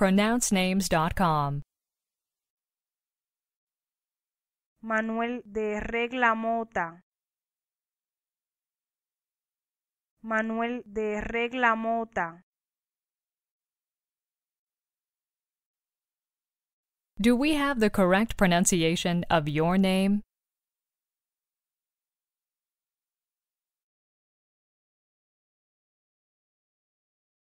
pronouncenames.com. Manuel de Regla Mota. Manuel de Regla Mota. Do we have the correct pronunciation of your name?